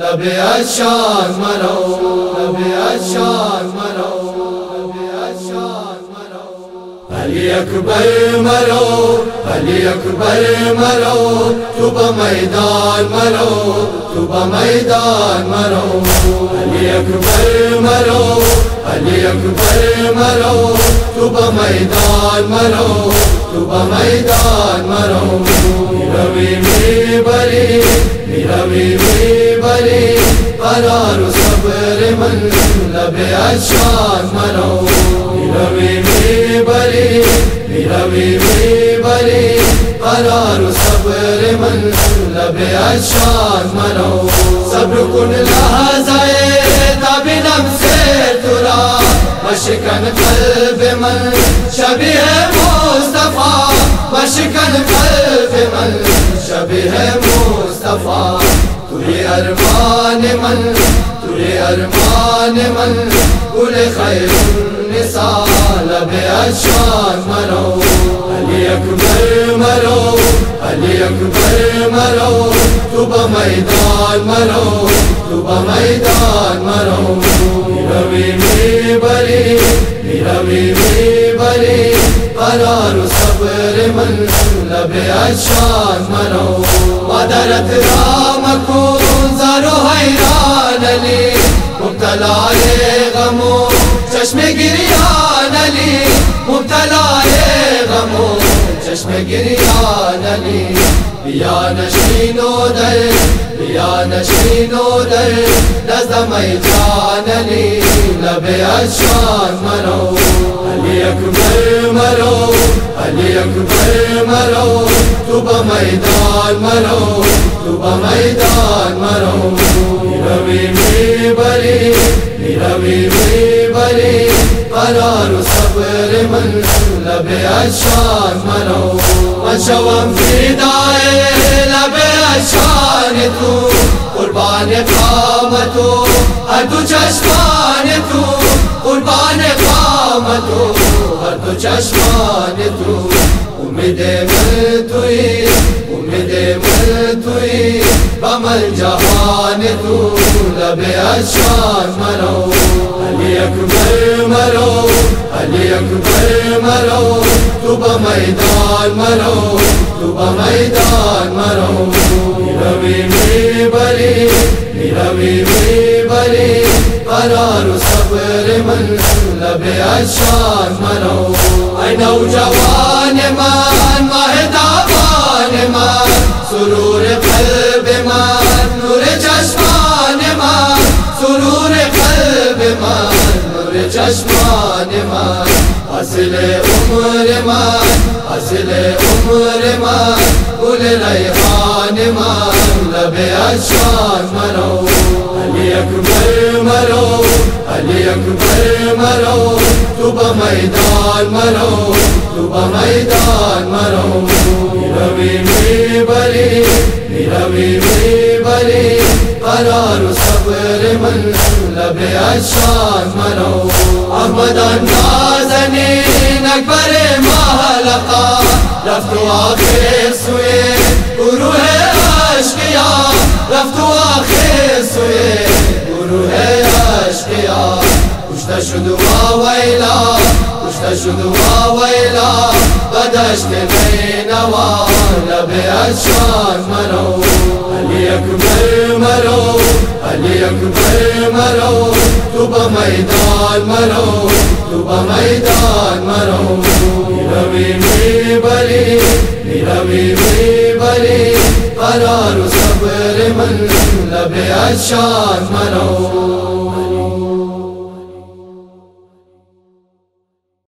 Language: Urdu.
لب اشان مرو، لب اشان مرو، لب اشان مرو۔ علی اکبر مرو، علی اکبر مرو تو میدان مرو تو میدان مرو۔ علی اکبر مرو، علی اکبر مرو تو میدان مرو تو میدان مرو۔ روی می بری روی می بری قرار و صبر من لب اشان مرو۔ روی می بری روی می بری قرار و صبر من لب اشان مرو۔ صبر کن لحظه تا بینم سیر تو را مشکن قلب من شبیه مصطفی۔ مشکن قلب من شبیه مصطفی توی ارمان من توی ارمان من، گل خیر نسا لب اشان مرو، علی اکبر مرو، علی اکبر مرو، تو میدان مرو، تو میدان مرو روی می بری روی می بری قرار و من لب اشان مرو مادرت رام کن، زر و حیران علی، مبتلای غمو، چشم گریان علی، مبتلای غمو، چشم گریان علی. بیا نشین و در، بیا نشین و در نزد میدان علی، لب اشان مرو علی مرو تو با میدان مرو تو با میدان مرو۔ روی می بری روی می بری قرار صبر من لب اشان مرو۔ من شوم لب اشان تو، قربان قامتو هر دو چشمان تو، قربان قامتو۔ هر دو چشمان تو، امید من توی امید من توی بمل جهان تو، لب اشان مرو، علی اکبر مرو، علی اکبر مرو، تو با میدان مرو، تو با میدان مرو روی می بری روی می بری قرار و من لب اشار مرو ای نوجوان من ماه تابان من سرور قلب من نور چشمان من سرور قلب من نور چشمان من حاصل عمر من حاصل عمر من گل ریحان من لب اشان مرو، علی اکبر مرو، علی اکبر مرو، تو با میدان مرو، تو با میدان مرو. روی می بری روی می بری قرار صبر من لبے اشعار مرو أحمد النازنين اكبر ما محلقا رفت آخر سوي وروح أشقيا. رفت آخر سوئے گروہ عشقیا کشتا شدوا ویلا کشتا شدوا ويلا؟ بدشت میں نوا لبے اشعار مرو اکبر مرو، علی اکبر مرو تو با میدان مرو تو با میدان مرو۔ روی می بری روی می بری قرار و صبر من لب اشان مرو۔